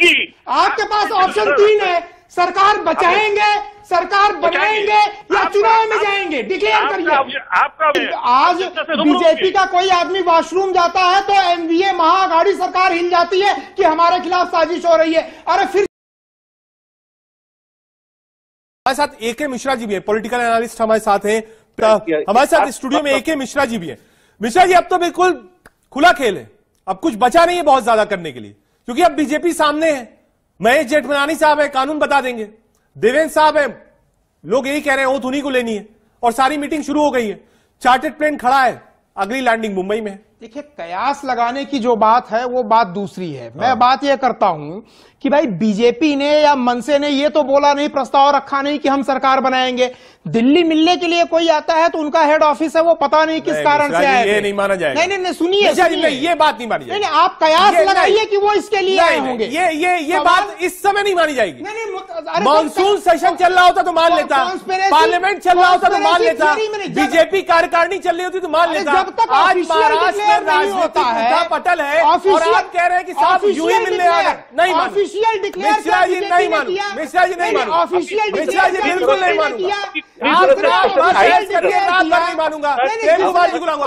जाएगी आपके पास ऑप्शन तीन है। सरकार बचाएँगे सरकार बनाएँगे या चुनाव में जाएँगे। डिक्लेयर करिए। आपका आज बीजेपी का कोई आदमी वॉशरूम जाता है तो एनडीए महाअघाड़ी सरकार हिल जाती है कि हमारे खिलाफ साजिश हो रही है। अरे फिर हमारे साथ ए के मिश्रा जी भी है पॉलिटिकल एनालिस्ट हमारे साथ हैं। हमारे साथ स्टूडियो में ए के मिश्रा जी भी है। मिश्रा जी अब तो बिल्कुल खुला खेल है। अब कुछ बचा नहीं है बहुत ज़्यादा करने के लिए। क्योंकि अब बीजेपी सामने है। महेश जेठमलानी साहब है, कानून बता देंगे। देवेंद्र साहब है, लोग यही कह रहे हैं ओथ उन्हीं को लेनी है। और सारी मीटिंग शुरू हो गई है। चार्टेड प्लेन खड़ा है, अगली लैंडिंग मुंबई में। है देखिए कयास लगाने की जो बात है वो बात दूसरी है। मैं बात यह करता हूँ कि भाई बीजेपी ने या मनसे ने ये तो बोला नहीं प्रस्ताव रखा नहीं कि हम सरकार बनाएँगे। दिल्ली मिलने के लिए कोई आता है तो उनका हेड ऑफ़िस है वो पता नहीं किस कारण से जी, आए ये नहीं माना जाएगा। नहीं नहीं नहीं सुनिए ये बात नहीं मानी नहीं आप कयास लगाइए। कि वो इसके लिए आए होंगे। ये ये ये बात इस समय नहीं मानी जाएगी। नहीं नहीं मानसून सेशन चल रहा होता तो मान लेता। पार्लियामेंट चल रहा होता तो मान लेता। बीजेपी कार्यकारिणी चल रही होती तो मान लेता। आज महाराष्ट्र में होता है, पटल है और आप कह रहे हैं कि साहब यूँ ही मिलने आ रहे नहीं मानू। official मिश्रा जी नहीं मानू? मिश्रा जी नहीं मानू। official मिश्रा जी बिल्कुल नहीं मानूँगा। मानूँगा। प्रेम कुमार जी को लाऊँगा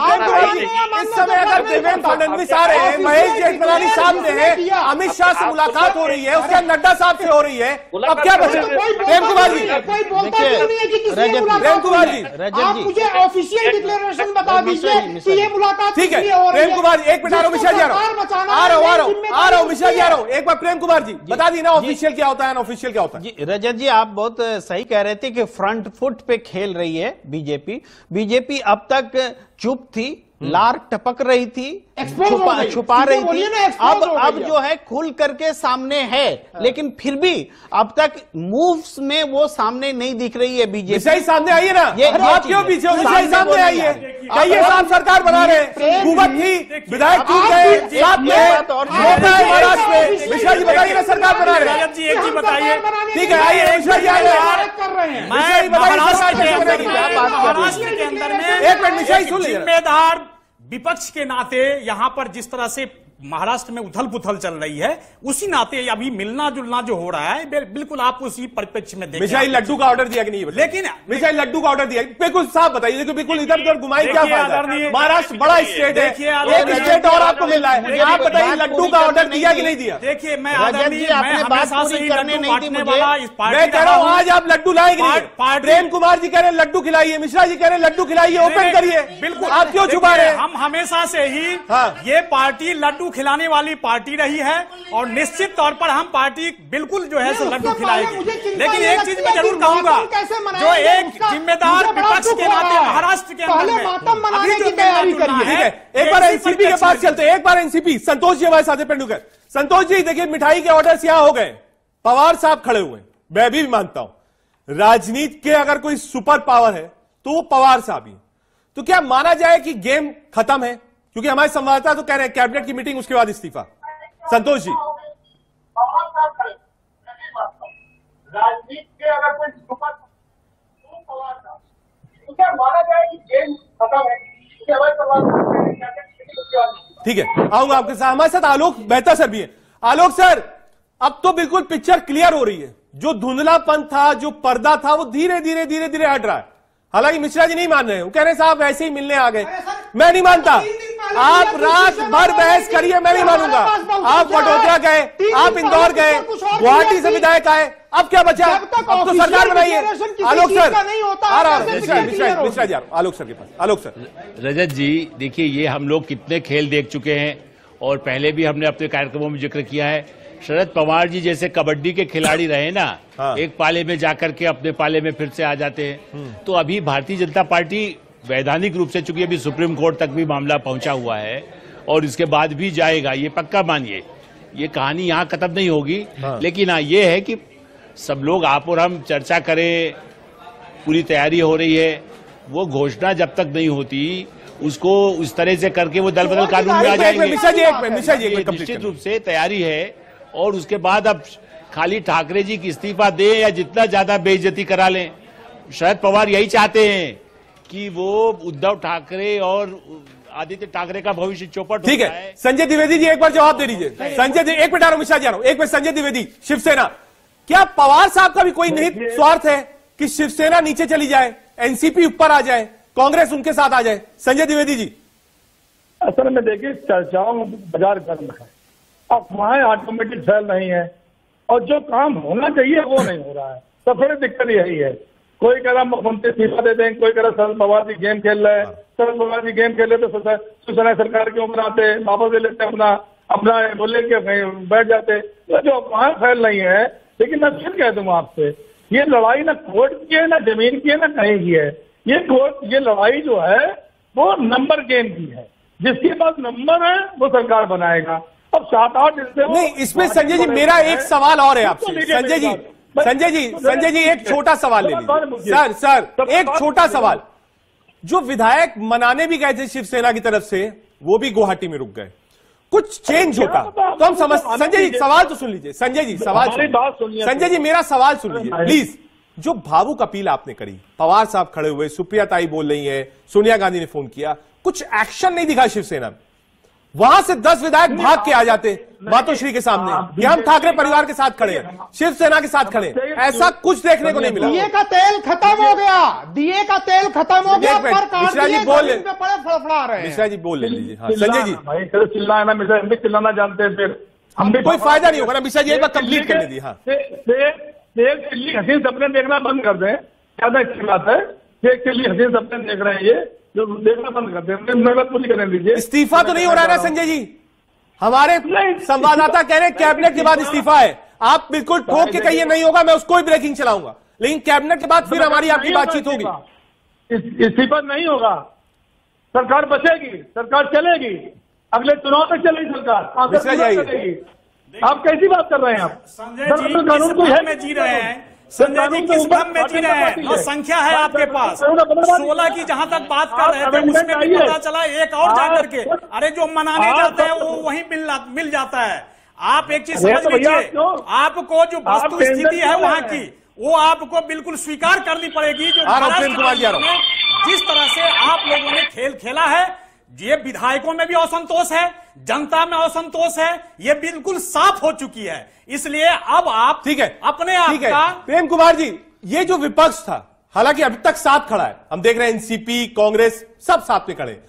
इस समय अगर देवेंद्र फडणवीस आ रहे हैं महेश जेठमलानी सामने किसने हैं? अमित शाह से मुलाकात हो रही है उसके नड्डा साहब से हो रही है। अब क्या बचा? प्रेम कुमार जी। प्रेम कुमार जी, आप मुझे ऑफिशियल डिक्लेरेशन बता दीजिए कि ये मुलाकात ठीक है प्रेम कुमार जी एक मिनट आ रहा हूँ मिश्रा जी आ रहा हूँ बचाना आ रहा हूँ आ रहा हूँ आ रहा हूँ मिश्रा जी आ रहा। हूँ एक बार प्रेम कुमार जी बता दी ना ऑफिशियल क्या होता है ऑफिशियल क्या होता है। रजत जी आप बहुत सही कह रहे थे कि फ्रंट फुट पे खेल रही है बीजेपी। बीजेपी अब तक चुप थी लार टपक रही थी छुपा छुपा रही थी। अब अब जो है खुल करके सामने है लेकिन फिर भी अब तक मूव्स में वो सामने नहीं दिख रही है बीजेपी सामने आइए ना? ये- आप क्यों पीछे हो? सामने आइए आप। कहिए साहब सरकार बना रहे हैं? थी विधायक भी- गए साथ में बात और होता है। महाराष्ट्र में। मिश्रा जी बताइए ना सरकार बना रहे हैं? जी एक चीज़ बताइए ठीक है, आइए, मिश्रा जी, आइए। कर रहे हैं। मिश्रा जी मैं महाराष्ट्र के अंदर में हैं? महाराष्ट्र के अंदर एक मिनट, मिश्रा जी, सुन लीजिए। जिम्मेदार विपक्ष के नाते यहाँ पर जिस तरह से महाराष्ट्र में उथल पुथल चल रही है उसी नाते अभी मिलना जुलना जो हो रहा है बिल्कुल आप उसी परिप्रेक्ष्य में मिश्रा जी देखें लड्डू का ऑर्डर दिया कि नहीं लेकिन- मिश्रा जी लड्डू का ऑर्डर दिया। बिल्कुल साफ़ बताइए बिल्कुल इधर उधर घुमाई क्या है? महाराष्ट्र बड़ा स्टेट है। एक स्टेट और आपको मिल रहा है। आप बताइए लड्डू का ऑर्डर दिया कि नहीं दिया? देखिए मैं मैं कह रहा हूँ। आज आप लड्डू लाएँगे प्रेम कुमार जी कह रहे हैं लड्डू खिलाइए मिश्रा जी कह रहे हैं लड्डू खिलाइए ओपन करिए। बिल्कुल। आप क्यों छुपा रहे हैं? हम हमेशा से ही हाँ। ये पार्टी लड्डू खिलाने वाली पार्टी रही है और निश्चित तौर पर हम पार्टी बिल्कुल जो है सो लड्डू खिलाएगी। लेकिन एक चीज़ मैं ज़रूर कहूँगा जो एक जिम्मेदार विपक्ष के नाते महाराष्ट्र के अंदर अभी जो तैयारी करिए। एक बार एनसीपी के पास चलते एक बार एनसीपी संतोष जी हमारे साथ पेंडुकर संतोष जी देखिए मिठाई के ऑर्डर्स यहाँ हो गए। पवार साहब खड़े हुए मैं भी मानता हूँ। राजनीति के अगर कोई सुपर पावर है तो वो पवार साहब ही। तो क्या माना जाए कि गेम खत्म है? क्योंकि हमारे संवाददाता तो कह रहे हैं कैबिनेट की मीटिंग उसके बाद इस्तीफा। संतोष जी। राजनीति के अगर कोई सुपर तो पवार था तो क्या माना जाए कि गेम खत्म है कि हमारे सवाल ठीक है आऊँगा आपके साथ। हमारे साथ आलोक मेहता सर भी है। आलोक सर अब तो बिल्कुल पिक्चर क्लियर हो रही है। जो धुंधलापन था जो पर्दा था वो धीरे धीरे धीरे धीरे हट रहा है। हालाँकि मिश्रा जी नहीं मान रहे हैं। वो कह रहे हैं साहब ऐसे ही मिलने आ गए। मैं नहीं मानता। आप रात भर बहस करिए मैं नहीं मानूँगा। आप वडोदरा गए आप इंदौर गए गुवाहाटी से विधायक आए अब क्या बचा? अब तो सरकार बनाइए आलोक सर। मिश्रा जी हूँ। आलोक सर के पास आलोक सर। रजत जी देखिए ये हम लोग कितने खेल देख चुके हैं और पहले भी हमने अपने कार्यक्रमों में ज़िक्र किया है। शरद पवार जी जैसे कबड्डी के खिलाड़ी रहे ना हाँ। एक पाले में जाकर के अपने पाले में फिर से आ जाते हैं। तो अभी भारतीय जनता पार्टी वैधानिक रूप से चूँकि अभी सुप्रीम कोर्ट तक भी मामला पहुँचा हुआ है और इसके बाद भी जाएगा ये पक्का मानिए। ये कहानी यहाँ खत्म नहीं होगी। हाँ। लेकिन हाँ ये है कि सब लोग आप और हम चर्चा करें पूरी तैयारी हो रही है। वो घोषणा जब तक नहीं होती उसको उस तरह से करके वो दल बदल कानून में आ जाएँगे। निश्चित रूप से तैयारी है और उसके बाद अब खाली ठाकरे जी की इस्तीफा दे या जितना ज़्यादा बेइज्जती करा लें। शरद पवार यही चाहते हैं। कि वो उद्धव ठाकरे और आदित्य ठाकरे का भविष्य चौपट ठीक है। संजय द्विवेदी जी एक बार जवाब दे दीजिए। संजय जी एक मिनट शाह जी एक मिनट संजय द्विवेदी शिवसेना। क्या पवार साहब का भी कोई निहित स्वार्थ है कि शिवसेना नीचे चली जाए एनसीपी ऊपर आ जाए कांग्रेस उनके साथ आ जाए? संजय द्विवेदी जी। असल में देखिए चर्चाओं में बाज़ार गर्म है। अफवाहें ऑटोमेटिक फैल रही है। और जो काम होना चाहिए वो नहीं हो रहा है। सबसे दिक्कत यही है। कोई कह रहा मुख्यमंत्री इस्तीफा दे दें कोई कह रहा शरद पवार जी गेम खेल रहे हैं। शरद पवार जी गेम खेल रहे तो शिवसेना सरकार के ऊपर आते वापस ले लेते अपना अपना बोले के बैठ जाते। तो जो अफवाहें फैल रही है लेकिन मैं फिर कह दूँगा आपसे ये लड़ाई ना कोर्ट की है ना ज़मीन की है ना कहीं की है। ये कोर्ट ये लड़ाई जो है वो नंबर गेम की है। जिसके पास नंबर है वो सरकार बनाएगा। अब सात आठ दिन से नहीं इसमें संजय जी मेरा एक सवाल और है आपसे। संजय जी संजय जी संजय जी एक छोटा सवाल ले लीजिए। सर सर एक छोटा सवाल। जो विधायक मनाने भी गए थे शिवसेना की तरफ़ से वो भी गुवाहाटी में रुक गए। कुछ चेंज होता। तो हम समझ संजय जी सवाल तो सुन लीजिए। संजय जी सवाल संजय जी मेरा सवाल सुन लीजिए प्लीज़ जो भावुक अपील आपने करी पवार साहब खड़े हुए सुप्रिया ताई बोल रही है सोनिया गांधी ने फ़ोन किया कुछ एक्शन नहीं दिखा शिवसेना में। वहाँ से दस विधायक भाग के आ जाते मातोश्री के सामने कि हम ठाकरे परिवार के साथ खड़े हैं शिवसेना के साथ खड़े हैं ऐसा कुछ देखने को नहीं मिला दिए का तेल खत्म हो गया दिए का तेल खत्म हो गया पर मिश्रा जी बोल। ज़मीन फड़फड़ा रहे मिश्रा जी बोल ले लीजिए हाँ संजय जी भाई चलो चिल्लाना मिश्रा हम भी चिल्लाना जानते हैं फिर हम भी कोई फ़ायदा नहीं होगा ना मिश्रा जी एक बार कंप्लीट करने दी हाँ एक चिल्ली हसीन सपने देखना बंद कर दें ज़्यादा अच्छी बात है चिल्ली हसीन सपने देख रहे हैं ये जो देखना बंद कर दें। मेरी बात पूरी करने दीजिए। इस्तीफा तो नहीं हो रहा है ना संजय जी? हमारे संवाददाता कह रहे हैं कैबिनेट के बाद इस्तीफा है। आप बिल्कुल ठोक के कहिए नहीं होगा मैं उसको ही ब्रेकिंग चलाऊँगा। लेकिन कैबिनेट के बाद फिर हमारी आपकी बातचीत होगी। इस्तीफा। नहीं होगा। सरकार बचेगी सरकार चलेगी। अगले चुनाव तक चलेगी सरकार। आप कैसी बात कर रहे हैं आप? संजय जी तो कानून को है भ्रम में जी रहे हैं। संजय जी किस भ्रम में जी रहे हैं और संख्या है आपके पास। सोलह की जहाँ तक बात कर रहे थे उसमें भी पता चला एक और जाकर के अरे जो मनाने जाते हैं वो वही मिल मिल जाता है। आप एक चीज़ समझ तो लीजिए आपको जो वस्तु स्थिति है वहाँ की वो आपको बिल्कुल स्वीकार करनी पड़ेगी जो हूँ, हूँ। जिस तरह से आप लोगों ने खेल खेला है ये विधायकों में भी असंतोष है जनता में असंतोष है ये बिल्कुल साफ़ हो चुकी है। इसलिए अब आप ठीक है अपने आप का प्रेम कुमार जी ये जो विपक्ष था हालाँकि अभी तक साथ खड़ा है हम देख रहे हैं एनसीपी कांग्रेस सब साथ में खड़े।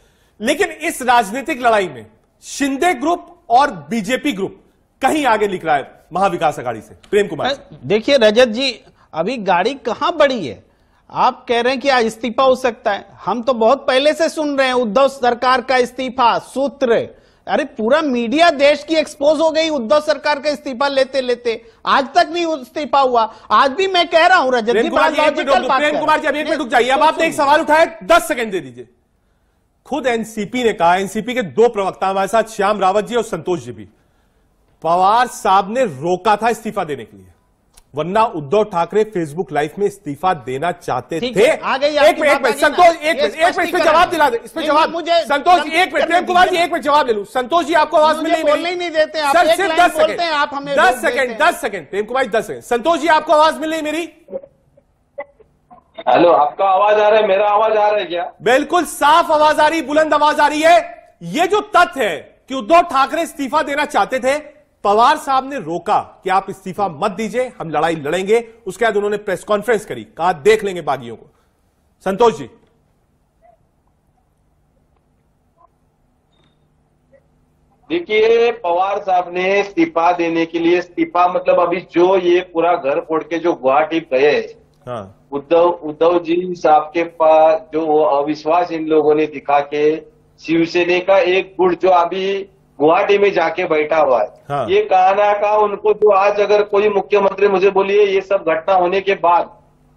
लेकिन इस राजनीतिक लड़ाई में शिंदे ग्रुप और बीजेपी ग्रुप कहीं आगे लिख रहा है महाविकास अघाड़ी से। प्रेम कुमार देखिए रजत जी अभी गाड़ी कहाँ बड़ी है? आप कह रहे हैं कि आज इस्तीफा हो सकता है। हम तो बहुत पहले से सुन रहे हैं उद्धव सरकार का इस्तीफा सूत्र। अरे पूरा मीडिया देश की एक्सपोज हो गई उद्धव सरकार का इस्तीफा लेते लेते। आज तक नहीं इस्तीफा हुआ। आज भी मैं कह रहा हूँ रजत प्रेम कुमार जी अब एक मिनट रुक जाइए। अब आपने एक सवाल उठाया दस सेकंड दे दीजिए। खुद एनसीपी ने कहा एनसीपी के दो प्रवक्ता हमारे साथ श्याम रावत जी और संतोष जी भी। पवार साहब ने रोका था इस्तीफा देने के लिए। वरना उद्धव ठाकरे फेसबुक लाइव में इस्तीफा देना चाहते थे। आ गई एक मिनट। संतोष एक एक मिनट पे जवाब दिला दे इस पे जवाब। मुझे संतोष एक मिनट प्रेम कुमार जी एक मिनट जवाब ले लूँ। संतोष जी आपको आवाज़ मिल नहीं बोलने ही नहीं देते, आप सर सिर्फ़ दस बोलते सेकंड आप हमें दस सेकंड दस सेकंड प्रेम कुमार जी दस सेकंड। संतोष जी आपको आवाज़ मिल रही मेरी? हेलो आपका आवाज़ आ रहा है मेरा आवाज़ आ रहा है क्या? बिल्कुल साफ़ आवाज़ आ रही बुलंद आवाज़ आ रही है। ये जो तथ्य है कि उद्धव ठाकरे इस्तीफा देना चाहते थे पवार साहब ने रोका कि आप इस्तीफा मत दीजिए हम लड़ाई लड़ेंगे। उसके बाद उन्होंने प्रेस कॉन्फ्रेंस करी कहा देख लेंगे बागियों को। संतोष जी। देखिए पवार साहब ने इस्तीफा देने के लिए इस्तीफा मतलब अभी जो ये पूरा घर फोड़ के जो गुवाहाटी गए हाँ। उद्धव उद्धव जी साहब के पास जो अविश्वास इन लोगों ने दिखा के शिवसेना का एक गुट जो अभी गुवाहाटी में जाके बैठा हुआ है। हाँ। ये कहना का उनको जो आज अगर कोई मुख्यमंत्री मुझे बोलिए ये सब घटना होने के बाद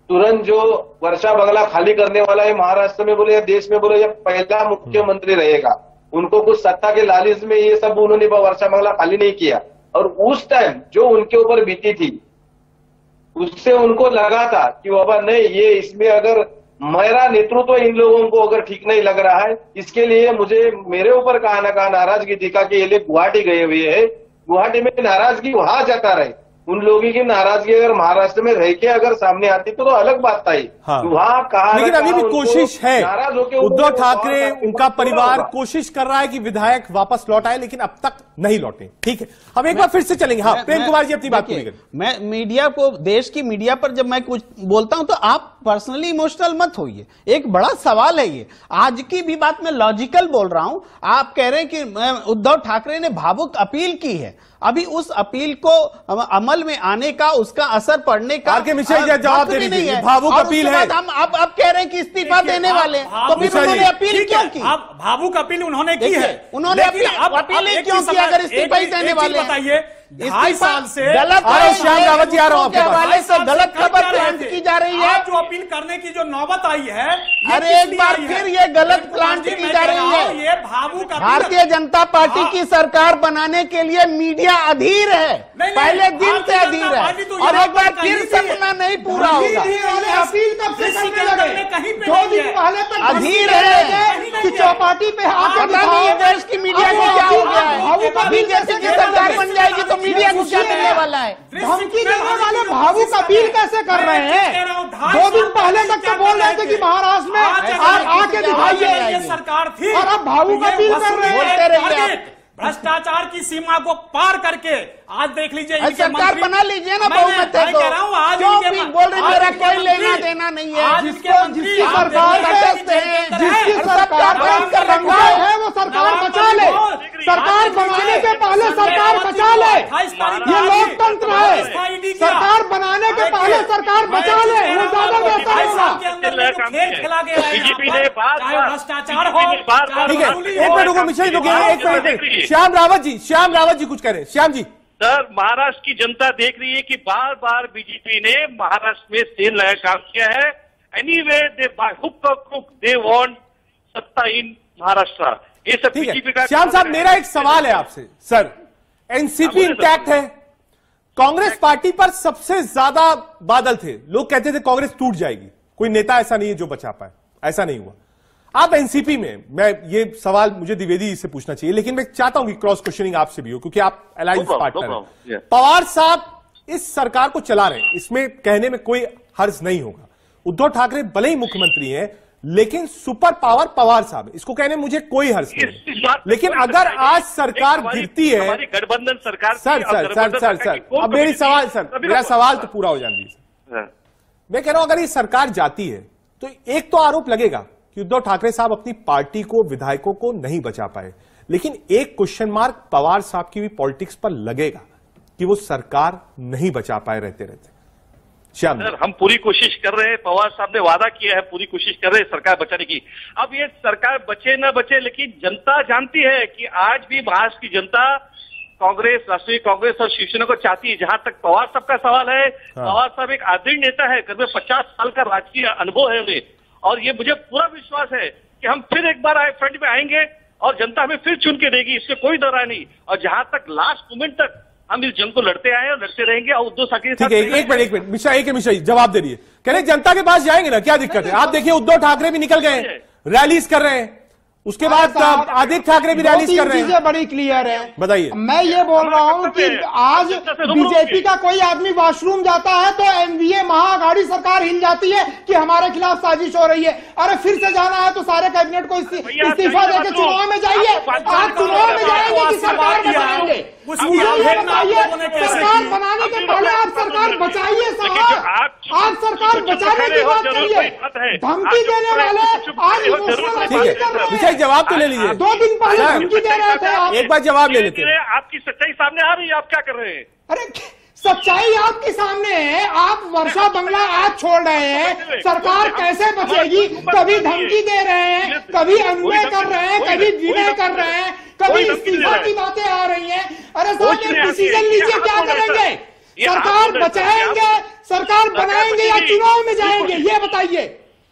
तुरंत जो वर्षा बंगला खाली करने वाला है महाराष्ट्र में बोले या देश में बोले या पहला मुख्यमंत्री रहेगा। उनको कुछ सत्ता के लालिच में ये सब उन्होंने वर्षा बंगला खाली नहीं किया। और उस टाइम जो उनके ऊपर बीती थी उससे उनको लगा था कि बाबा नहीं ये इसमें अगर मेरा नेतृत्व इन लोगों को अगर ठीक नहीं लग रहा है इसके लिए मुझे मेरे ऊपर कहा ना कहा नाराज़गी दिखा कि ये लोग गुवाहाटी गए हुए हैं। गुवाहाटी में नाराज़गी वहाँ जाता रहे। उन लोगों की नाराज़गी अगर महाराष्ट्र में रह के अगर सामने आती तो, तो अलग बात था ही हाँ। वहाँ कहा लेकिन अभी भी कोशिश है। नाराज़ होकर उद्धव ठाकरे उनका परिवार कोशिश कर रहा है कि विधायक वापस लौट आए लेकिन अब तक नहीं लौटे। ठीक है? हम एक बार फिर से चलेंगे। हाँ प्रेम कुमार जी अपनी बात पूरी करें मैं मीडिया को देश की मीडिया पर जब मैं कुछ बोलता हूँ तो आप पर्सनली इमोशनल मत होइए। एक बड़ा सवाल है ये। आज की भी बात मैं लॉजिकल बोल रहा हूँ। आप कह रहे हैं कि उद्धव ठाकरे ने भावुक अपील की है। अभी उस अपील को अमल में आने का उसका असर पड़ने का जवाब वक्त दे दीजिए। नहीं है। भावुक अपील है। हम आप आप कह रहे हैं कि इस्तीफा देने वाले तो फिर उन्होंने अपील क्यों की? भावुक अपील उन्होंने की है। उन्होंने अपील- अब- अब क्यों चीज़ की समझ- अगर इस्तीफा ही देने वाले बताइए ढाई साल से गलत हूँ, श्याम रावत जी, आ रहा हूँ आपके गलत खबर प्लांट की जा रही है। जो अपील करने की जो नौबत आई है अरे एक बार फिर ये गलत प्लांट की जा रही है। ये भारतीय जनता पार्टी हाँ। की सरकार बनाने के लिए मीडिया अधीर है। पहले दिन से अधीर है। तो और एक बार फिर सपना नहीं पूरा होगा। अपील कब से करने लगे? कहीं अधीर है। कि चौपाटी पे आके दिखाओ नहीं है देश की मीडिया को क्या हो गया है? भावुक अभी अपील जैसे की सरकार बन जाएगी तो मीडिया को क्या करने वाला है। धमकी देने वाले भावुक अपील कैसे कर रहे हैं? दो दिन पहले तक तो बोल रहे थे कि महाराष्ट्र में आ- आके दिखाइए। ये सरकार थी। और अब भावुक ये अपील कर रहे हैं। भ्रष्टाचार की सीमा को पार करके आज देख लीजिए इनके सरकार मंत्री- बना लीजिए ना मैं- बहुमत मैं तो। कह रहा हूँ, आज क्यों इनके भी बोल रहे मेरा कोई लेना देना नहीं है। आज जिसको- इनके मंत्री जिसकी सरकार देखिए है, जिसकी सरकार नवाब बंद कर मलिक रंगा है। वो सरकार बचा ले। सरकार बनाने के पहले सरकार बचा ले। ये लोकतंत्र है। सरकार बनाने के पहले सरकार बचा ले। वो ज़्यादा बेहतर होगा। खेल खेला गया है। भ्रष्टाचार हो ठीक है। एक मिनट रुको मिश्रा एक मिनट। एक मिनट श्याम रावत जी श्याम रावत जी कुछ कह रहे हैं श्याम जी। सर महाराष्ट्र की जनता देख रही है कि बार बार बीजेपी ने महाराष्ट्र में सेल लगा काम किया है। Anyway they hook they want सत्ता इन महाराष्ट्र। ये सब बीजेपी का श्याम साहब मेरा एक सवाल है आपसे। सर एनसीपी हाँ, इंटैक्ट है। कांग्रेस पार्टी पर सबसे ज़्यादा बादल थे। लोग कहते थे कांग्रेस टूट जाएगी। कोई नेता ऐसा नहीं है जो बचा पाए। ऐसा नहीं हुआ। आप एनसीपी में मैं ये सवाल मुझे द्विवेदी से पूछना चाहिए लेकिन मैं चाहता हूँ कि क्रॉस क्वेश्चनिंग आपसे भी हो क्योंकि आप अलायंस पार्टनर हैं। पवार साहब इस सरकार को चला रहे हैं इसमें कहने में कोई हर्ज नहीं होगा। उद्धव ठाकरे भले ही मुख्यमंत्री हैं लेकिन सुपर पावर पवार साहब इसको कहने में मुझे कोई हर्ज इस- नहीं। है। लेकिन अगर आज सरकार गिरती है गठबंधन सरकार sir sir sir sir sir अब मेरी सवाल सर मेरा सवाल तो पूरा हो जाने हाँ। मैं कह रहा हूँ अगर ये सरकार जाती है तो एक तो आरोप लगेगा कि उद्धव ठाकरे साहब अपनी पार्टी को विधायकों को नहीं बचा पाए। लेकिन एक क्वेश्चन मार्क पवार साहब की भी पॉलिटिक्स पर लगेगा कि वो सरकार नहीं बचा पाए रहते रहते। श्याम सर हम पूरी कोशिश कर रहे हैं। पवार साहब ने वादा किया है पूरी कोशिश कर रहे हैं सरकार बचाने की। अब ये सरकार बचे ना बचे लेकिन जनता जानती है कि आज भी महाराष्ट्र की जनता कांग्रेस राष्ट्रीय कांग्रेस और शिवसेना को चाहती है। जहाँ तक पवार साहब का सवाल है हाँ। पवार साहब एक आदरणीय नेता है करीब पचास साल का राजकीय अनुभव है उन्हें। और ये मुझे पूरा विश्वास है कि हम फिर एक बार आए फ्रंट में आएँगे और जनता हमें फिर चुन के देगी इससे कोई दौरा नहीं। और जहाँ तक लास्ट मोमेंट तक हम इस जंग को लड़ते आए और लड़ते रहेंगे और उद्धव ठाकरे ठीक है एक मिनट एक मिनट मिश्रा एक मिश्रा जवाब दे रही है। कह रहे जनता के पास जाएँगे ना क्या दिक्कत है? आप देखिए उद्धव ठाकरे भी निकल गए रैलीज कर रहे हैं। उसके बाद आदित्य ठाकरे भी रैली कर रहे हैं। बड़ी क्लियर है। बताइए। मैं ये बोल रहा हूँ कि आज बीजेपी का कोई आदमी वॉशरूम जाता है तो एनडीए महाअघाड़ी सरकार हिल जाती है कि हमारे खिलाफ साजिश हो रही है। अरे फिर से जाना है तो सारे कैबिनेट को इस्तीफा देकर चुनाव में जाइए। आप चुनाव में जाएँगे कि सरकार में बचाएँगे मुझे सरकार बनाने के पहले आप सरकार बचाइए आप- सरकार बचाने की बात करिए। है। धमकी देने वाले आज है। विषय जवाब तो ले लीजिए। दो दिन पहले धमकी दे रहे थे आप। एक बार जवाब ले लेते हैं। आपकी सच्चाई सामने आ रही है आप क्या कर रहे हैं? अरे सच्चाई आपके सामने है। आप वर्षा बंगला आज छोड़ रहे हैं। सरकार कैसे बचेगी? कभी धमकी दे रहे हैं कभी अनुनय कर रहे हैं कभी विनय कर रहे हैं कभी इस्तीफा की बातें आ रही हैं। अरे साहब एक डिसीज़न लीजिए क्या करेंगे? सरकार बचाएँगे सरकार बनाएँगे या चुनाव में जाएँगे? ये बताइए।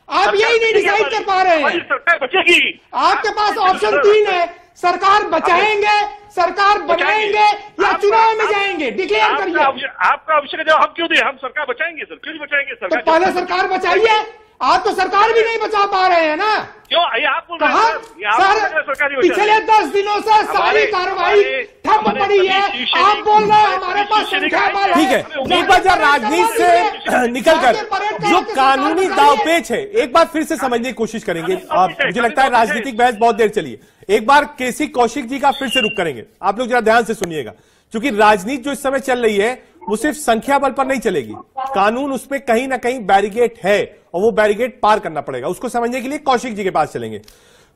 आप यही नहीं डिसाइड कर पा रहे हैं। बचेगी। आपके पास ऑप्शन तीन है। सरकार बचाएँगे सरकार बनाएँगे या चुनाव में जाएँगे? डिक्लेयर करिए। आपका का जवाब हम क्यों दें? हम सरकार बचाएँगे सर। क्यों नहीं बचाएँगे तो सरकार पहले सरकार बचाइए। आप तो सरकार भी नहीं बचा पा रहे हैं ना। क्यों? ये आप बोल रहे हैं सर? पिछले दस दिनों से सारी कार्रवाई ठप पड़ी है। आप बोल रहे हैं हमारे पास ठीक है एक बार जरा राजनीति से निकलकर करा। जो कानूनी दावपेच है। एक बार फिर से समझने की कोशिश करेंगे। आप मुझे लगता है राजनीतिक बहस बहुत देर चली है एक बार केसी कौशिक जी का फिर से रुक करेंगे। आप लोग जरा ध्यान से सुनिएगा। क्योंकि राजनीति जो इस समय चल रही है वो सिर्फ़ संख्या बल पर नहीं चलेगी। कानून उसमें कहीं ना कहीं बैरिगेट है और वो बैरिगेट पार करना पड़ेगा। उसको समझने के लिए कौशिक जी के पास चलेंगे।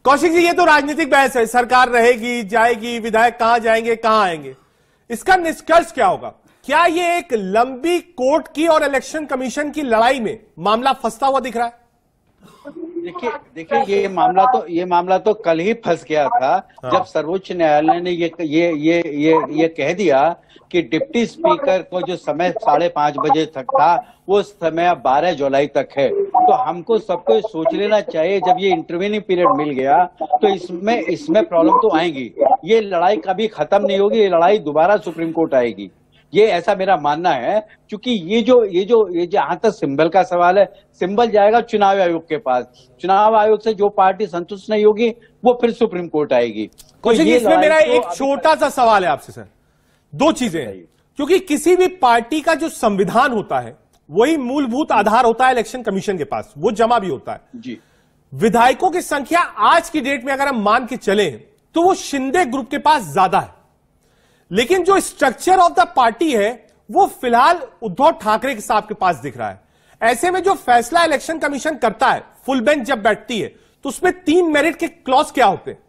कौशिक जी, ये तो राजनीतिक बहस है। सरकार रहेगी, जाएगी, विधायक कहाँ जाएँगे, कहाँ आएँगे? इसका निष्कर्ष क्या होगा? क्या ये एक लंबी कोर्ट की और इलेक्शन कमीशन की लड़ाई में मामला फंसता हुआ दिख रहा है? देखिए देखिए ये मामला तो ये मामला तो कल ही फंस गया था। जब सर्वोच्च न्यायालय ने ये ये ये ये ये कह दिया कि डिप्टी स्पीकर को जो समय साढ़े पाँच बजे तक था वो समय बारह जुलाई तक है। तो हमको सबको सोच लेना चाहिए जब ये इंटरव्यूनिंग पीरियड मिल गया तो इसमें इसमें प्रॉब्लम तो आएगी। ये लड़ाई कभी खत्म नहीं होगी ये लड़ाई दोबारा सुप्रीम कोर्ट आएगी। ये ऐसा मेरा मानना है क्योंकि ये जो ये जो ये जहाँ तक सिंबल का सवाल है सिंबल जाएगा चुनाव आयोग के पास। चुनाव आयोग से जो पार्टी संतुष्ट नहीं होगी वो फिर सुप्रीम कोर्ट आएगी। तो कौशिक इसमें मेरा तो एक छोटा सा सवाल है आपसे सर। दो चीज़ें हैं। क्योंकि किसी भी पार्टी का जो संविधान होता है वही मूलभूत आधार होता है इलेक्शन कमीशन के पास वो जमा भी होता है। जी। विधायकों की संख्या आज की डेट में अगर हम मान के चले तो वो शिंदे ग्रुप के पास ज़्यादा है। लेकिन जो स्ट्रक्चर ऑफ़ द पार्टी है, वो फ़िलहाल उद्धव ठाकरे के साहब के पास दिख रहा है। ऐसे में जो फैसला इलेक्शन कमीशन करता है फुल बेंच जब बैठती है तो उसमें तीन मेरिट के क्लॉज क्या होते हैं?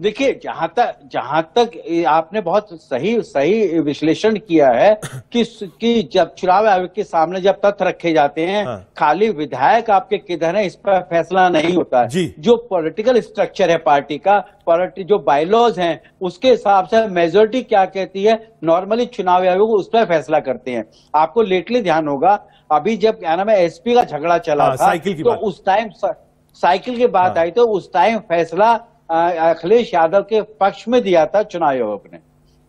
देखिए जहाँ तक जहाँ तक आपने बहुत सही सही विश्लेषण किया है कि कि जब चुनाव आयोग के सामने जब तथ्य रखे जाते हैं हाँ। खाली विधायक आपके किधर है इस पर फैसला नहीं होता है जी। पॉलिटिकल स्ट्रक्चर है पार्टी का पॉलिटी जो बायलॉज हैं उसके हिसाब से मेजोरिटी क्या कहती है नॉर्मली चुनाव आयोग उस पर फैसला करते हैं आपको लेटली ध्यान होगा अभी जब क्या नाम है एसपी का झगड़ा चला हाँ, था तो उस टाइम साइकिल की बात हाँ। आई तो उस टाइम फैसला अखिलेश यादव के पक्ष में दिया था चुनाव आयोग ने।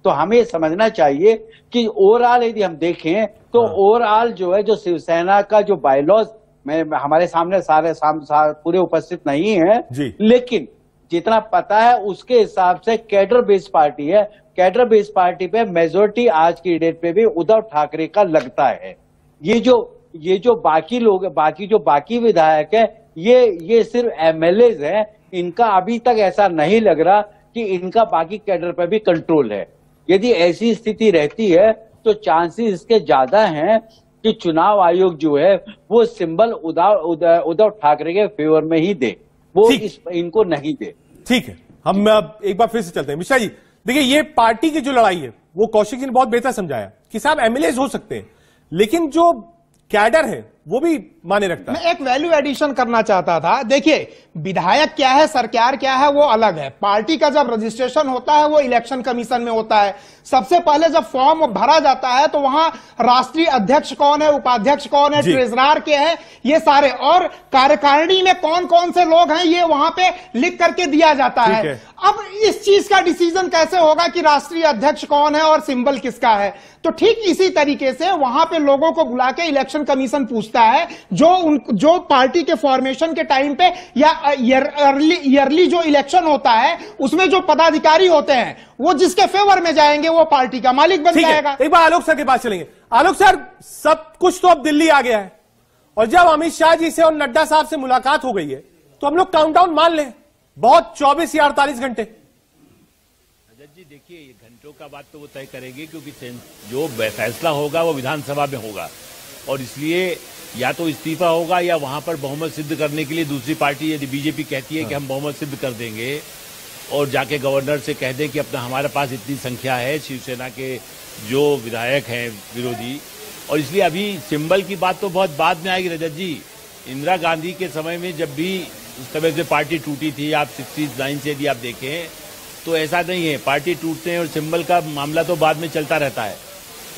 तो हमें समझना चाहिए कि ओवरऑल यदि हम देखें तो हाँ। ओवरऑल जो है जो शिवसेना का जो बायलॉज में हमारे सामने सारे साम, सा, पूरे उपस्थित नहीं है लेकिन जितना पता है उसके हिसाब से कैडर बेस्ड पार्टी है। कैडर बेस्ड पार्टी पे मेजोरिटी आज की डेट पे भी उद्धव ठाकरे का लगता है। ये जो ये जो बाकी लोग बाकी जो बाकी विधायक है ये ये सिर्फ़ एमएलए हैं इनका अभी तक ऐसा नहीं लग रहा कि इनका बाकी कैडर पर भी कंट्रोल है। यदि ऐसी स्थिति रहती है तो चांसेस इसके ज़्यादा हैं कि चुनाव आयोग जो है वो सिंबल उद्धव उद्धव ठाकरे के फेवर में ही दे। वो इस इनको नहीं दे। ठीक है। हम अब एक बार फिर से चलते हैं। मिश्रा जी देखिए ये पार्टी की जो लड़ाई है वो कौशिक जी ने बहुत बेहतर समझाया कि साहब एमएलए हो सकते हैं लेकिन जो कैडर है वो भी माने रखता मैं एक वैल्यू एडिशन करना चाहता था। देखिए विधायक क्या है सरकार क्या है वो अलग है। पार्टी का जब रजिस्ट्रेशन होता है वो इलेक्शन कमीशन में होता है। सबसे पहले जब फॉर्म भरा जाता है तो वहाँ राष्ट्रीय अध्यक्ष कौन है उपाध्यक्ष कौन है ट्रेजरार के हैं ये सारे। और कार्यकारिणी में कौन कौन से लोग हैं ये वहाँ पे लिख करके दिया जाता है। है। अब इस चीज़ का डिसीज़न कैसे होगा कि राष्ट्रीय अध्यक्ष कौन है और सिंबल किसका है? तो ठीक इसी तरीके से वहाँ पे लोगों को बुला के इलेक्शन कमीशन पूछता है जो उन जो पार्टी के फॉर्मेशन के टाइम पे या ईयरली ईयरली जो इलेक्शन होता है उसमें जो पदाधिकारी होते हैं वो जिसके फेवर में जाएँगे वो पार्टी का मालिक बन जाएगा। एक बार आलोक सर के पास चलेंगे। आलोक सर सब कुछ तो अब दिल्ली आ गया है। और जब अमित शाह जी से और नड्डा साहब से मुलाकात हो गई है तो हम लोग काउंटडाउन मान लें बहुत चौबीस या अड़तालीस घंटे। रजत जी देखिए ये घंटों का बात तो वो तय करेंगे क्योंकि जो फैसला होगा वो विधानसभा में होगा। और इसलिए या तो इस्तीफा होगा या वहाँ पर बहुमत सिद्ध करने के लिए दूसरी पार्टी यदि बीजेपी कहती है कि हम बहुमत सिद्ध कर देंगे और जाके गवर्नर से कह दें कि अपना हमारे पास इतनी संख्या है शिवसेना के जो विधायक हैं विरोधी। और इसलिए अभी सिंबल की बात तो बहुत बाद में आएगी रजत जी। इंदिरा गांधी के समय में जब भी उस समय से पार्टी टूटी थी आप सिक्सटी नाइन से यदि आप देखें तो ऐसा नहीं है। पार्टी टूटते हैं और सिंबल का मामला तो बाद में चलता रहता है।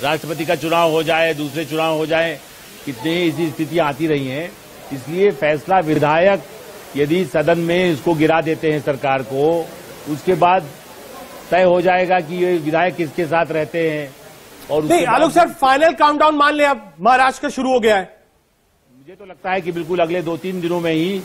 राष्ट्रपति का चुनाव हो जाए दूसरे चुनाव हो जाए कितने ऐसी स्थितियाँ आती रही हैं। इसलिए फैसला विधायक यदि सदन में इसको गिरा देते हैं सरकार को उसके बाद तय हो जाएगा कि ये विधायक किसके साथ रहते हैं और नहीं आलोक सर फाइनल काउंटडाउन मान ले अब महाराष्ट्र का शुरू हो गया है। मुझे तो लगता है कि बिल्कुल अगले दो तीन दिनों में ही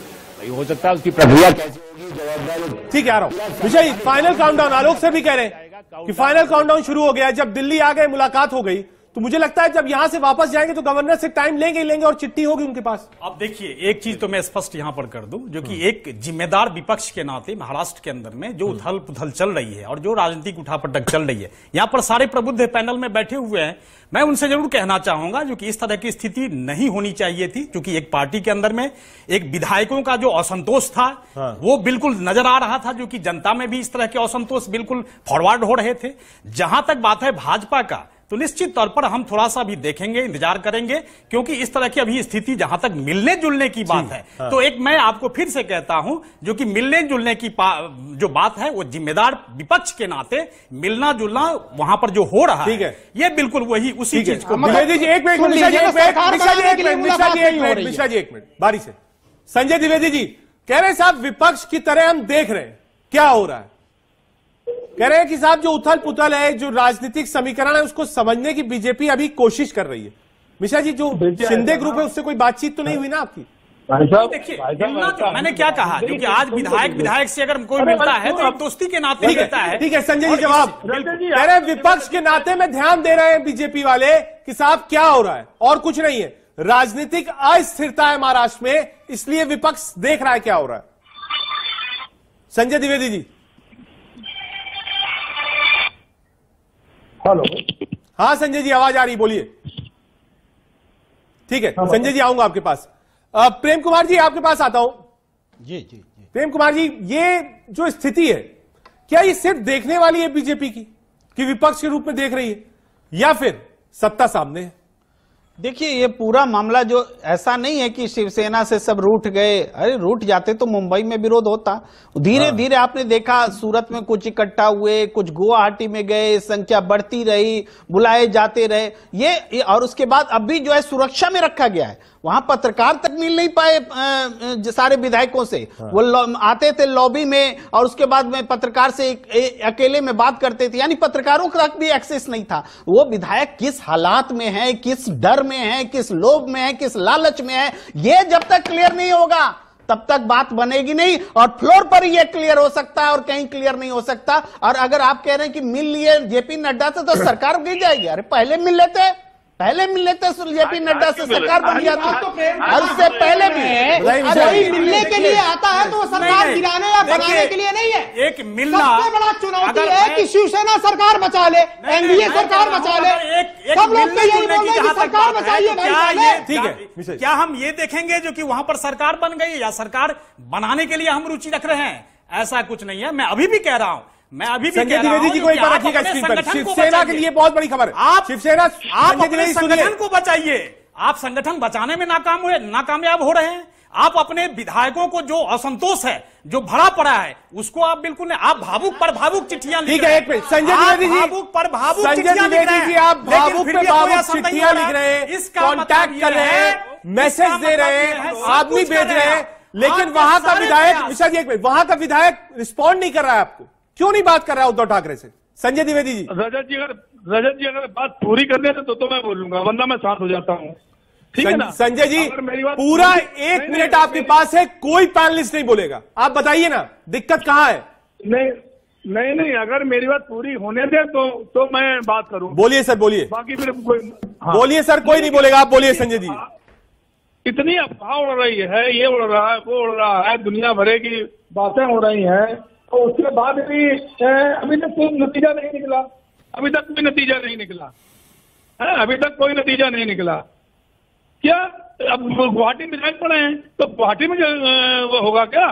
हो सकता है उसकी प्रक्रिया कैसे होगी ठीक है आ रहा हूँ। विषय फाइनल काउंटडाउन आलोक सर भी कह रहे हैं कि फाइनल काउंटडाउन शुरू हो गया जब दिल्ली आ गए मुलाकात हो गई तो मुझे लगता है जब यहाँ से वापस जाएँगे तो गवर्नर से टाइम लेंगे ही लेंगे और चिट्ठी होगी उनके पास। अब देखिए एक चीज़ तो मैं स्पष्ट यहाँ पर कर दूँ जो कि एक जिम्मेदार विपक्ष के नाते महाराष्ट्र के अंदर में जो उथल पुथल चल रही है और जो राजनीतिक उठापटक चल रही है यहाँ पर सारे प्रबुद्ध पैनल में बैठे हुए हैं। मैं उनसे ज़रूर कहना चाहूँगा जो कि इस तरह की स्थिति नहीं होनी चाहिए थी क्योंकि एक पार्टी के अंदर में एक विधायकों का जो असंतोष था वो बिल्कुल नज़र आ रहा था जो कि जनता में भी इस तरह के असंतोष बिल्कुल फॉरवर्ड हो रहे थे। जहाँ तक बात है भाजपा का तो निश्चित तौर पर हम थोड़ा सा भी देखेंगे इंतज़ार करेंगे क्योंकि इस तरह की अभी स्थिति जहाँ तक मिलने जुलने की बात है। हाँ। तो एक मैं आपको फिर से कहता हूँ जो कि मिलने जुलने की जो बात है वो जिम्मेदार विपक्ष के नाते मिलना जुलना वहाँ पर जो हो रहा ठीक है। ये बिल्कुल वही उसी चीज़ को बारी से। संजय द्विवेदी जी कह रहे साहब विपक्ष की तरह हम देख रहे हैं क्या हो रहा है? कह रहे हैं कि साहब जो उथल पुथल है जो राजनीतिक समीकरण है उसको समझने की बीजेपी अभी कोशिश कर रही है। मिश्रा जी जो शिंदे ग्रुप है उससे कोई बातचीत तो नहीं हुई ना आपकी? देखिए मैंने क्या कहा? जो कि आज विधायक विधायक से अगर कोई मिलता है तो तुम दोस्ती के नाते ठीक मिलता है। ठीक है संजय जी जवाब। कह रहे हैं विपक्ष के नाते में ध्यान दे रहे हैं बीजेपी वाले कि साहब क्या हो रहा है? और कुछ नहीं है। राजनीतिक अस्थिरता है महाराष्ट्र में इसलिए विपक्ष देख रहा है क्या हो रहा है। संजय द्विवेदी जी। हेलो। हाँ संजय जी आवाज़ आ रही बोलिए। ठीक है हाँ, संजय जी आऊँगा आपके पास। प्रेम कुमार जी आपके पास आता हूँ। जी जी जी। प्रेम कुमार जी ये जो स्थिति है क्या ये सिर्फ़ देखने वाली है बीजेपी की कि विपक्ष के रूप में देख रही है या फिर सत्ता सामने है? देखिए ये पूरा मामला जो ऐसा नहीं है कि शिवसेना से सब रूठ गए। अरे रूठ जाते तो मुंबई में विरोध होता। धीरे हाँ। धीरे आपने देखा सूरत में कुछ इकट्ठा हुए कुछ गुवाहाटी में गए संख्या बढ़ती रही बुलाए जाते रहे। ये, ये और उसके बाद अब भी जो है सुरक्षा में रखा गया है। वहाँ पत्रकार तक मिल नहीं पाए सारे विधायकों से। वो आते थे लॉबी में और उसके बाद में पत्रकार से एक, ए, अकेले में बात करते थे। यानी पत्रकारों तक भी एक्सेस नहीं था। वो विधायक किस हालात में है किस डर में है किस लोभ में है किस लालच में है ये जब तक क्लियर नहीं होगा तब तक बात बनेगी नहीं और फ्लोर पर ही ये क्लियर हो सकता है और कहीं क्लियर नहीं हो सकता। और अगर आप कह रहे हैं कि मिल लिए जेपी नड्डा से तो सरकार गिर जाएगी। अरे पहले मिल लेते। पहले मिलने लेते जेपी नड्डा से सरकार बन जाती और उससे पहले भी। मिलने के लिए आता है तो वो सरकार गिराने या बनाने के लिए नहीं है। एक मिलना सबसे बड़ा चुनौती है कि शिवसेना सरकार बचा ले एनडीए सरकार बचा ले। सब लोग तो यही बोल रहे हैं कि सरकार बचाइए तो भाई ठीक है, क्या- क्या हम ये देखेंगे जो कि वहाँ पर सरकार बन गई या सरकार बनाने के लिए हम रुचि रख रहे हैं? ऐसा कुछ नहीं है। मैं अभी भी कह रहा हूँ मैं अभी भी संजय द्विवेदी जी को एक बार रखिएगा स्क्रीन पर। शिवसेना के लिए बहुत बड़ी खबर आप शिवसेना आप अपने संगठन को बचाइए। आप संगठन बचाने में नाकाम हुए नाकामयाब हो रहे हैं। आप अपने विधायकों को जो असंतोष है जो भरा पड़ा है उसको आप बिल्कुल नहीं आप भावुक पर भावुक चिट्ठियाँ लिख ठीक रहे है। एक मिनट। संजय द्विवेदी जी भावुक पर भावुक चिट्ठियाँ लिख रहे हैं। आप भावुक फिर पे भी कोई भावुक चिट्ठियाँ लिख रहे हैं। कॉन्टैक्ट मतलब कर रहे हैं मैसेज दे रहे मतलब है, आदमी भेज रहे हैं। लेकिन वहाँ का विधायक प्रयास- विशा जी एक मिनट। वहाँ का विधायक रिस्पॉन्ड नहीं कर रहा है आपको। क्यों नहीं बात कर रहा है उद्धव ठाकरे से? संजय द्विवेदी जी। रजत जी अगर रजत जी अगर बात पूरी करने से तो, तो मैं बोलूँगा वरना मैं शांत हो जाता हूँ। ठीक है ना? संजय जी पूरा एक मिनट आपके पास है कोई पैनलिस्ट नहीं बोलेगा। आप बताइए ना दिक्कत कहाँ है? नहीं नहीं नहीं अगर मेरी बात पूरी होने दे तो तो मैं बात करूँ। बोलिए सर बोलिए। बाकी फिर कोई हाँ। बोलिए सर कोई नहीं बोलेगा आप बोलिए संजय जी। इतनी अफवाह उड़ रही है ये उड़ रहा है वो उड़ रहा है दुनिया भरे की बातें हो रही हैं। तो उसके बाद भी अभी तक कोई नतीजा नहीं निकला। अभी तक कोई नतीजा नहीं निकला। है, अभी तक कोई नतीजा नहीं निकला। क्या? अब गुवाहाटी में जाए पड़े हैं। तो गुवाहाटी में वो होगा क्या?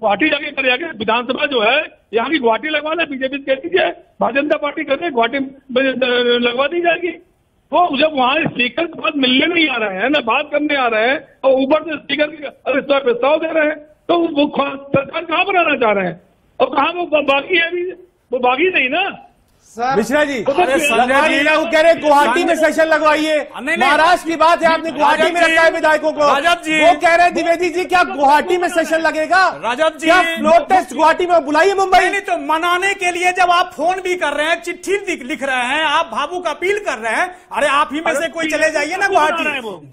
गुवाहाटी जाके कर जाके विधानसभा जो है, यहाँ की गुवाहाटी लगवा ले, बीजेपी कह दीजिए। भारतीय जनता पार्टी करके गुवाहाटी लगवा दी जाएगी। वो जब वहाँ स्पीकर के पास मिलने नहीं आ रहे हैं, ना बात करने आ रहे हैं, और ऊपर से स्पीकर प्रस्ताव दे रहे हैं तो वो सरकार कहाँ बनाना चाह रहे हैं? और कहा वो बा- बागी है अभी। वो बागी नहीं ना? मिश्रा जी संजय जी, वो कह रहे गुवाहाटी में सेशन लगवाइए। महाराष्ट्र की बात है आपने गुवाहाटी में रखा है विधायकों को। राजद जी। वो कह रहे हैं द्विवेदी जी क्या गुवाहाटी में सेशन लगेगा? राजद जी। क्या फ्लोर टेस्ट गुवाहाटी में बुलाइए मुंबई? नहीं तो मनाने के लिए जब आप फ़ोन भी कर रहे हैं चिट्ठी लिख- लिख रहे हैं आप भावुक अपील कर रहे हैं अरे आप ही में से कोई चले जाइए ना गुवाहाटी।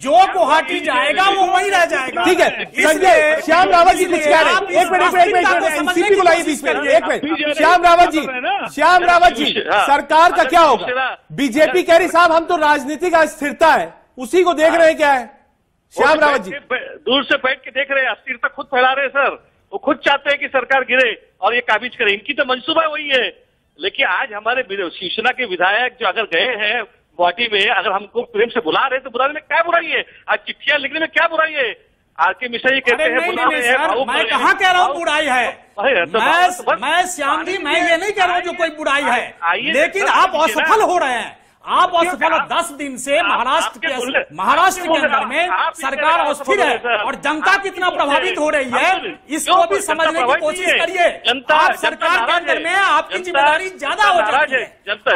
जो गुवाहाटी जाएगा वो वहीं रह जाएगा। ठीक है संजय श्याम रावत जी कुछ कह रहे आप हैं एक मिनट एक मिनट एक मिनट एनसीपी की को लाइए कोशिश बीच में एक मिनट। श्याम रावत जी श्याम रावत जी हाँ। सरकार का क्या होगा? बीजेपी कह रही साहब हम तो राजनीति का अस्थिरता है। उसी को देख रहे हैं क्या है? श्याम रावत जी। दूर से बैठ के देख रहे हैं। अस्थिरता खुद फैला रहे हैं सर। वो खुद चाहते हैं कि सरकार गिरे और ये काबिज करे। इनकी तो मंसूबा वही है। लेकिन आज हमारे शिवसेना के विधायक जो अगर गए हैं गुवाहाटी में अगर हमको प्रेम से बुला रहे हैं तो बुलाने में क्या बुराई है? आज चिट्ठियाँ लिखने में क्या बुराई है? के मिश्रा जी कहते हैं नहीं नहीं सर मैं कहाँ कह रहा हूँ बुराई है। तो मैं मैं श्याम जी मैं ये नहीं कह रहा हूँ जो कोई बुराई है लेकिन आप असफल हो रहे हैं। आप असफल दस दिन से महाराष्ट्र के महाराष्ट्र के अंदर में सरकार अस्थिर है और जनता कितना प्रभावित हो रही है इसको भी समझने की कोशिश करिए। आप सरकार के अंदर में आपकी ज़िम्मेदारी ज़्यादा हो जाती है।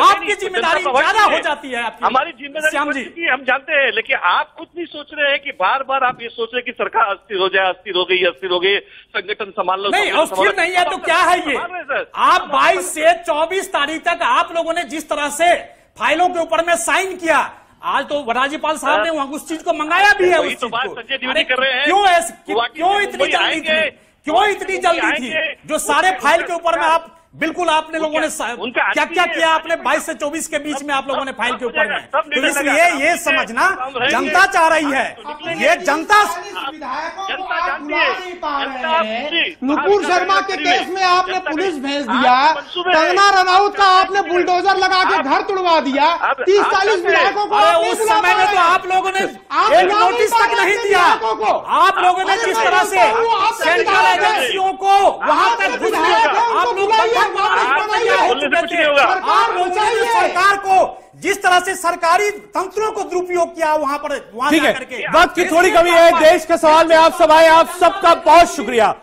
आपकी ज़िम्मेदारी ज़्यादा हो जाती है हमारी ज़िम्मेदारी श्याम जी। हम जानते हैं लेकिन आप कुछ नहीं सोच रहे हैं कि बार बार आप ये सोच रहे की सरकार अस्थिर हो जाए अस्थिर हो गई अस्थिर हो गई संगठन संभाल लो नहीं अस्थिर नहीं है तो क्या है ये। आप 22 से 24 तारीख तक आप लोगों ने जिस तरह से फाइलों के ऊपर में साइन किया। आज तो राज्यपाल साहब ने वहाँ उस चीज़ को मंगाया भी है उस तो चीज़ बात को। संजय द्विवेदी कर रहे हैं। क्यों ऐसे क्यों इतनी जल्दी थी? क्यों इतनी जल्दी थी? जो सारे फ़ाइल के ऊपर में आप बिल्कुल आपने लोगों ने क्या क्या किया आपने? 22 से 24 के बीच में आप लोगों ने फ़ाइल के ऊपर में तो इसलिए ये समझना जनता चाह रही है। ये जनता नुपुर शर्मा के केस में आपने पुलिस भेज दिया। कंगना रनौत का आपने बुलडोजर लगा के घर तुड़वा दिया। तीस चालीस विधायकों को उस समय में तो आप लोगों ने आप एक नोटिस तक नहीं दिया। आप लोगों ने किस तरह से सेंट्रल विधायक एजेंसियों को वहाँ तक आप उनको लोग सरकार को जिस तरह से सरकारी तंत्रों को दुरुपयोग किया वहाँ पर वहाँ ठीक है। वक्त की थोड़ी कमी है। देश के सवाल में आप सब आए। आप सबका बहुत शुक्रिया।